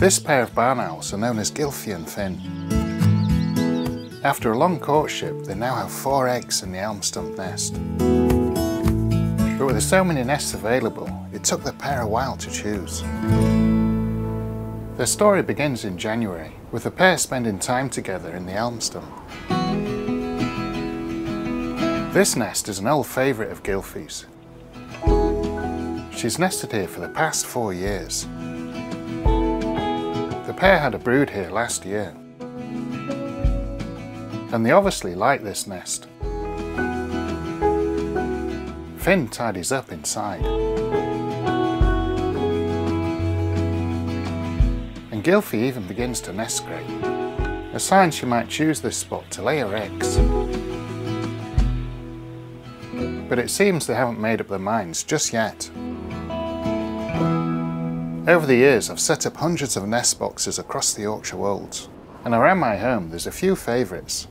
This pair of barn owls are known as Gylfie and Finn. After a long courtship, they now have four eggs in the elm stump nest. But with so many nests available, it took the pair a while to choose. Their story begins in January, with the pair spending time together in the elm stump. This nest is an old favourite of Gylfie's. She's nested here for the past four years. Pair had a brood here last year. And they obviously like this nest. Finn tidies up inside. And Gylfie even begins to nest scrape, a sign she might choose this spot to lay her eggs. But it seems they haven't made up their minds just yet. Over the years, I've set up hundreds of nest boxes across the Yorkshire Wolds, and around my home there's a few favourites.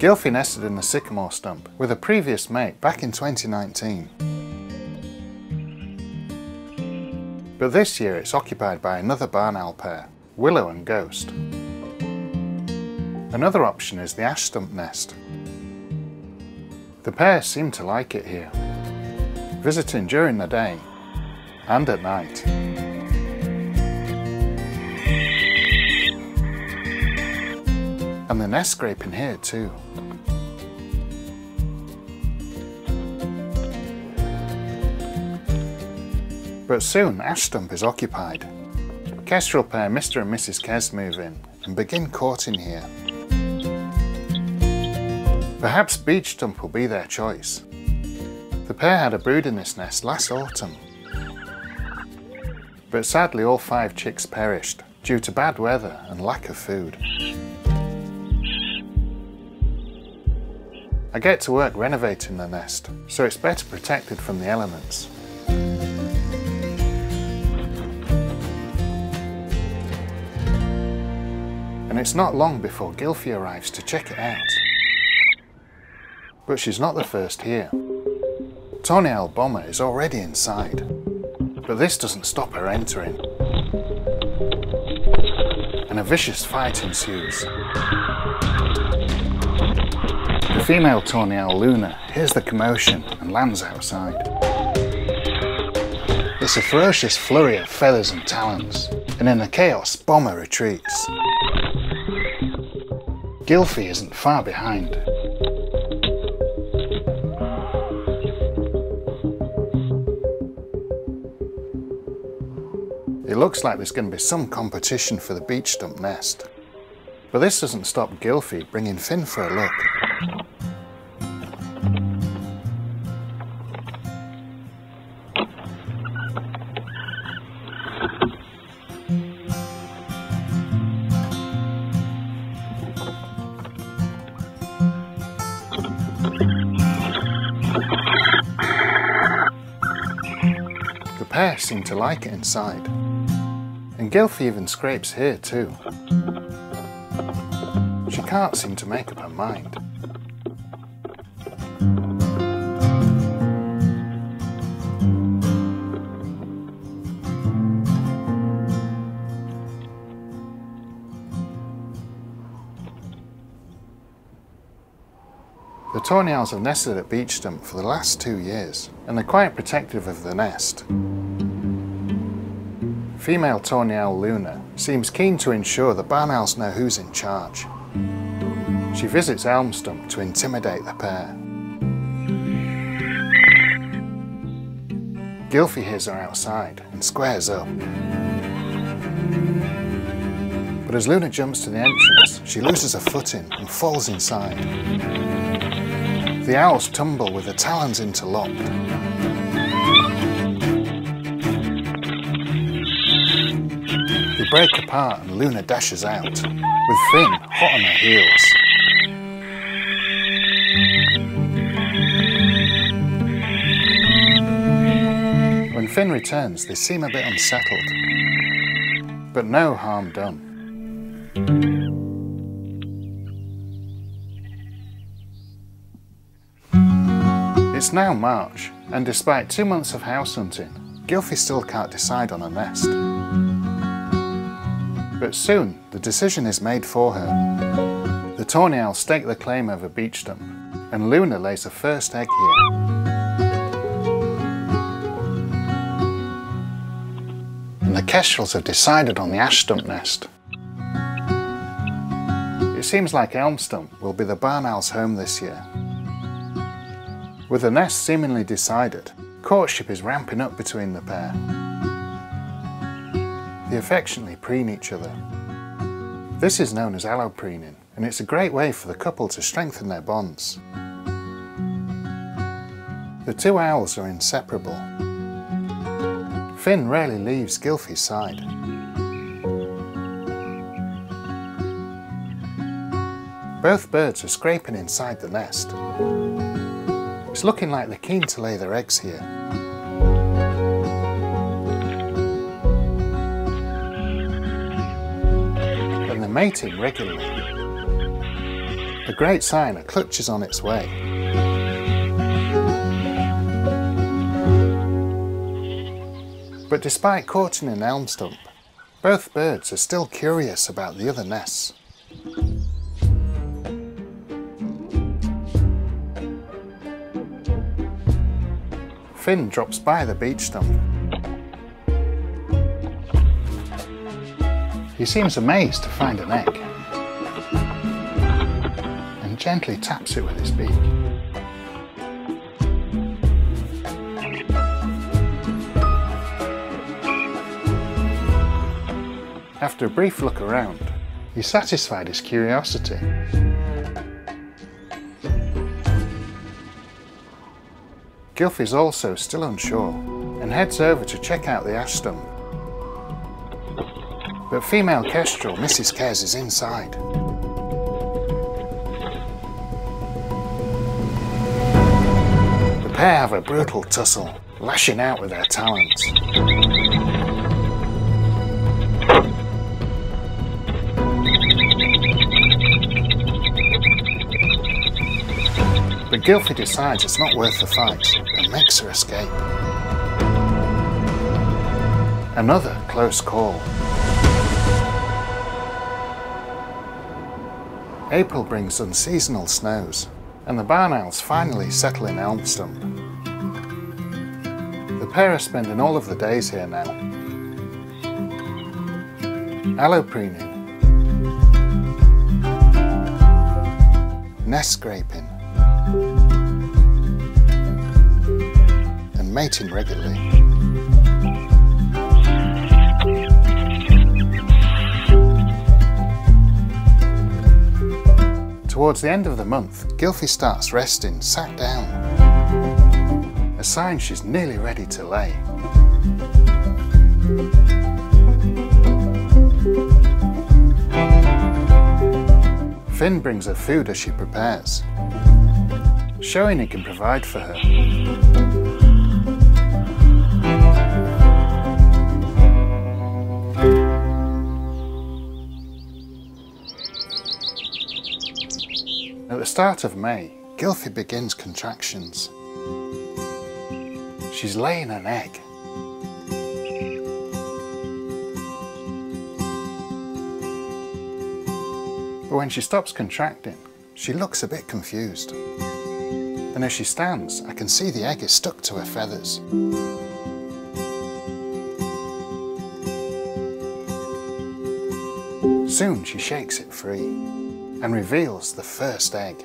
Gylfie nested in the sycamore stump with a previous mate back in 2019. But this year it's occupied by another barn owl pair, Willow and Ghost. Another option is the ash stump nest. The pair seem to like it here, visiting during the day and at night. And the nest scraping here too. But soon Ash Stump is occupied. Kestrel pair Mr and Mrs Kes move in and begin courting here. Perhaps Beech Stump will be their choice. The pair had a brood in this nest last autumn but sadly all five chicks perished due to bad weather and lack of food. I get to work renovating the nest, so it's better protected from the elements. And it's not long before Gylfie arrives to check it out. But she's not the first here. Tawny Owl is already inside but this doesn't stop her entering. And a vicious fight ensues. The female tawny owl Luna hears the commotion and lands outside. It's a ferocious flurry of feathers and talons, and in the chaos, Bomber retreats. Gylfie isn't far behind. It looks like there's going to be some competition for the beech stump nest. But this doesn't stop Gylfie bringing Finn for a look. The pair seem to like it inside. And Gylfie even scrapes here too. She can't seem to make up her mind. The tawny owls have nested at Beech Stump for the last two years, and they're quite protective of the nest. Female owl Luna seems keen to ensure the barn owls know who's in charge. She visits Elm Stump to intimidate the pair. Gylfie hears her outside and squares up. But as Luna jumps to the entrance, she loses her footing and falls inside. The owls tumble with their talons interlocked. Break apart and Luna dashes out, with Finn hot on her heels. When Finn returns, they seem a bit unsettled, but no harm done. It's now March, and despite two months of house hunting, Gylfie still can't decide on a nest. But soon, the decision is made for her. The tawny owl stake the claim over beech stump, and Luna lays her first egg here. And the kestrels have decided on the ash stump nest. It seems like Elm Stump will be the barn owl's home this year. With the nest seemingly decided, courtship is ramping up between the pair. They affectionately preen each other. This is known as allopreening, and it's a great way for the couple to strengthen their bonds. The two owls are inseparable. Finn rarely leaves Gylfie's side. Both birds are scraping inside the nest. It's looking like they're keen to lay their eggs here. Mating regularly. A great sign a clutch is on its way. But despite courting an elm stump, both birds are still curious about the other nests. Finn drops by the beech stump. He seems amazed to find an egg and gently taps it with his beak. After a brief look around, he satisfied his curiosity. Gylfie is also still unsure and heads over to check out the ash stump. But female kestrel Mrs. Kes is inside. The pair have a brutal tussle, lashing out with their talons. But Gylfie decides it's not worth the fight and makes her escape. Another close call. April brings unseasonal snows, and the barn owls finally settle in Elm Stump. The pair are spending all of the days here now. Allopreening, nest scraping, and mating regularly. Towards the end of the month, Gylfie starts resting sat down, a sign she's nearly ready to lay. Finn brings her food as she prepares, showing he can provide for her. The start of May, Gylfie begins contractions. She's laying an egg. But when she stops contracting, she looks a bit confused. And as she stands, I can see the egg is stuck to her feathers. Soon she shakes it free and reveals the first egg.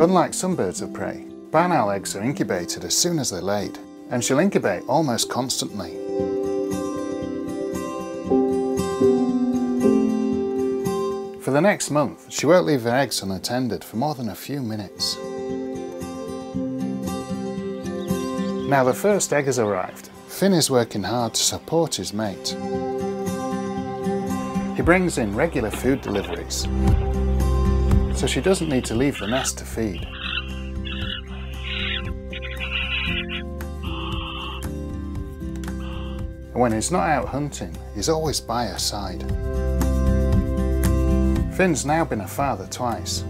Unlike some birds of prey, barn owl eggs are incubated as soon as they're laid, and she'll incubate almost constantly. For the next month, she won't leave her eggs unattended for more than a few minutes. Now the first egg has arrived. Finn is working hard to support his mate. He brings in regular food deliveries, so she doesn't need to leave the nest to feed. And when he's not out hunting, he's always by her side. Finn's now been a father twice,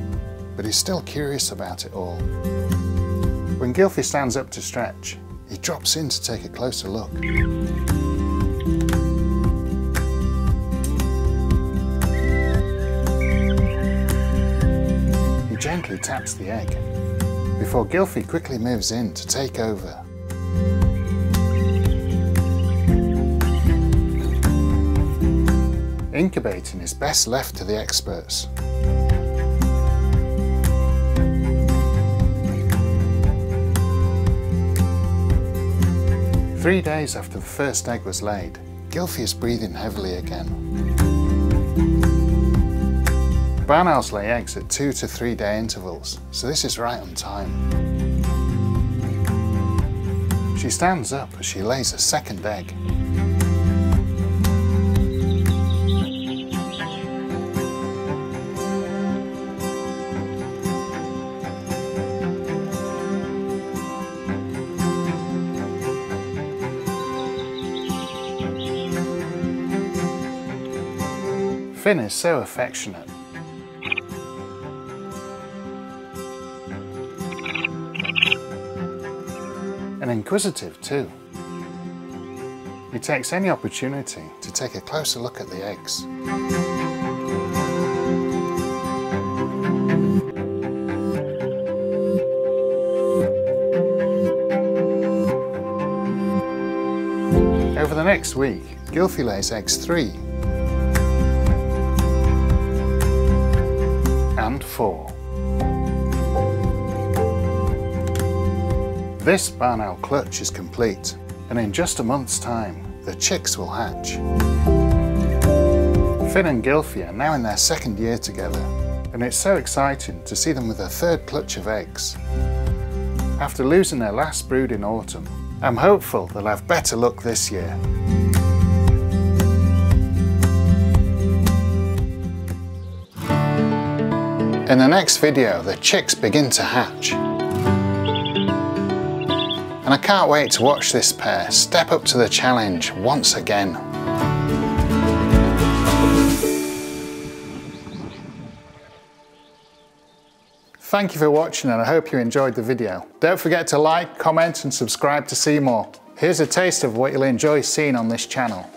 but he's still curious about it all. When Gylfie stands up to stretch, he drops in to take a closer look. Gently taps the egg, before Gylfie quickly moves in to take over. Incubating is best left to the experts. Three days after the first egg was laid, Gylfie is breathing heavily again. Barn owls lay eggs at two to three day intervals, so this is right on time. She stands up as she lays a second egg. Finn is so affectionate. And inquisitive too. He takes any opportunity to take a closer look at the eggs. Over the next week, Gylfie lays eggs three and four. This barn owl clutch is complete, and in just a month's time, the chicks will hatch. Finn and Gylfie are now in their second year together, and it's so exciting to see them with a third clutch of eggs. After losing their last brood in autumn, I'm hopeful they'll have better luck this year. In the next video, the chicks begin to hatch. And I can't wait to watch this pair step up to the challenge once again. Thank you for watching and I hope you enjoyed the video. Don't forget to like, comment and subscribe to see more. Here's a taste of what you'll enjoy seeing on this channel.